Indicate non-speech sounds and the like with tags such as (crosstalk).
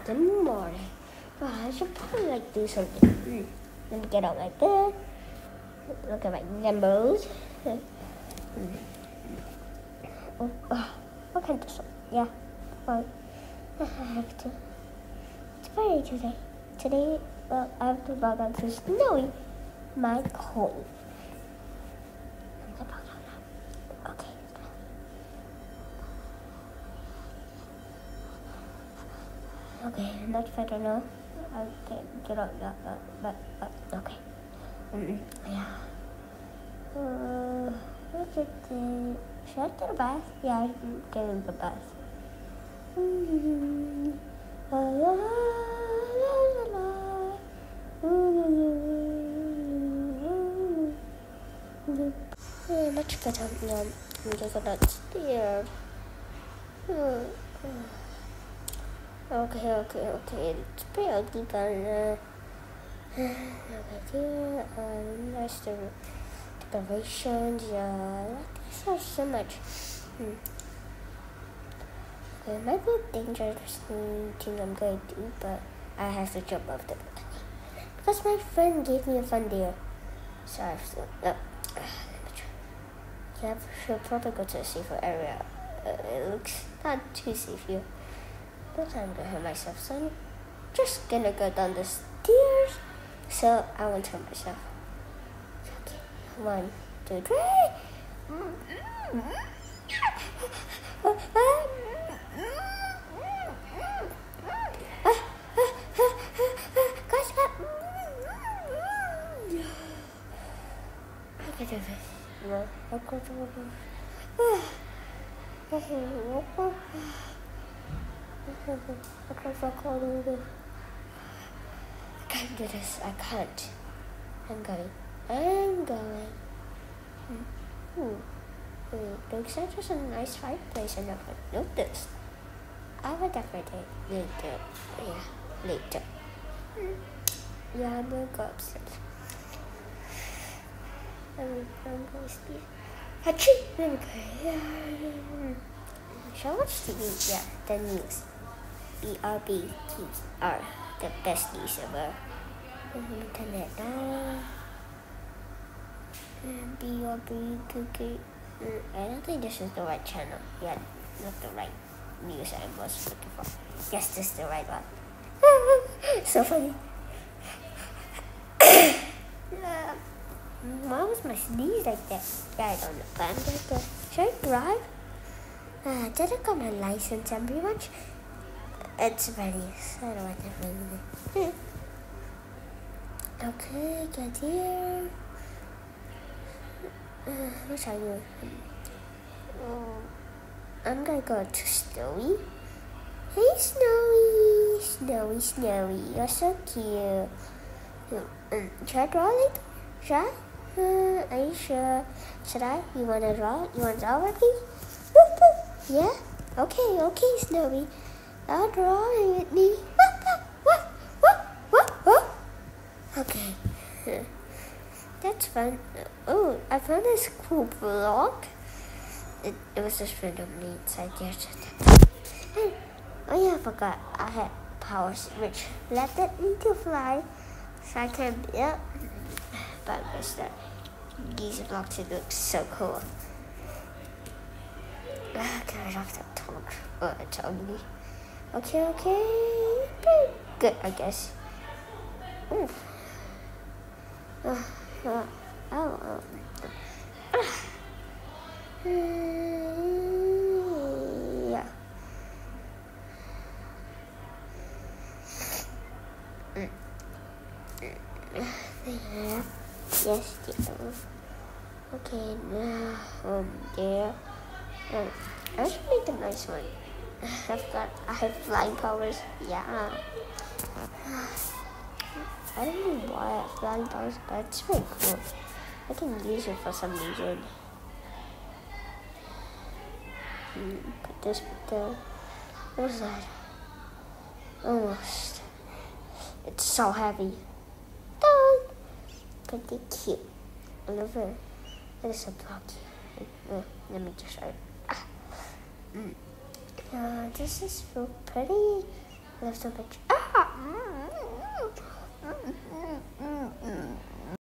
out the morning. Oh, I should probably like do something. Mm. Let me get out like that. Look at my numbers. Mm. Oh, oh, what kind of song? Yeah. Well, I have to. It's Friday today. Today, well, I have to log on to Snowy, my cold. Okay, not better now. I can't get out that, but, but, but okay. Mm, yeah. Uh, what's it? Uh, should I take a bath? Yeah, I'm getting the bath. Mm, la, la, la, la, la. Mm, yeah, much better now. I'm just about here. Hmm. Okay, okay, okay. It's pretty uh, (sighs) okay, here, um, there's the decorations. Yeah, I like this house so much. Hmm. Okay, it might be a dangerous thing I'm going to do, but I have to jump off the balcony because my friend gave me a fun deal. So I have to. No, uh, let me try. Yeah, I should probably go to a safer area. Uh, it looks not too safe here. But I'm gonna hurt myself, so I'm just gonna go down the stairs. So I won't hurt myself. Okay, one, two, three. I can do this. No, I can do this. I can't do this. I can't. I'm going. I'm going. Hmm. Hmm. Looks like there's a nice fireplace I never noticed. I will definitely later. Yeah, later. Hmm. Yeah, I'm gonna go upstairs. I'm, going to sleep. We go. Yeah. Shall I watch TV? Yeah, the news. BRB kids are the best news ever. Internet now. BRB cookie. I don't think this is the right channel. Yeah, not the right news I was looking for. Yes, this is the right one. (laughs) so funny. (coughs) Why was my sneeze like that? Yeah, I don't know. But I'm gonna go. Should I drive? Uh, did I got my license much it's ready. So I don't to read it. Okay, get here. Uh, what are you? Oh, I'm gonna go to Snowy. Hey, Snowy! Snowy, Snowy, you're so cute. Um, should I draw it? Should I? Uh, are you sure? Should I? You wanna draw? You wanna draw with me? Yeah? Okay, okay, Snowy. I'll draw with me. Okay. That's fun. Oh, I found this cool block. It, it was just randomly inside there. Hey, oh yeah, I forgot. I had powers which let me to fly. So I can build. But I guess that these blocks it looks so cool. Get rid of that torch. Oh, it's Okay, okay. Good, I guess. Ooh. Uh, uh, oh, uh, yeah. Yeah. Yes. Okay, now, um, there. Um, I should make a nice one. I've got, I have flying powers. Yeah. I don't know why I have flying powers, but it's very cool. I can use it for some reason. Put this there. What was that? Almost. It's so heavy. Dun! Pretty cute. I love it. It is so blocky. Uh, let me just show you. This is so pretty. so much. Ah! Mm.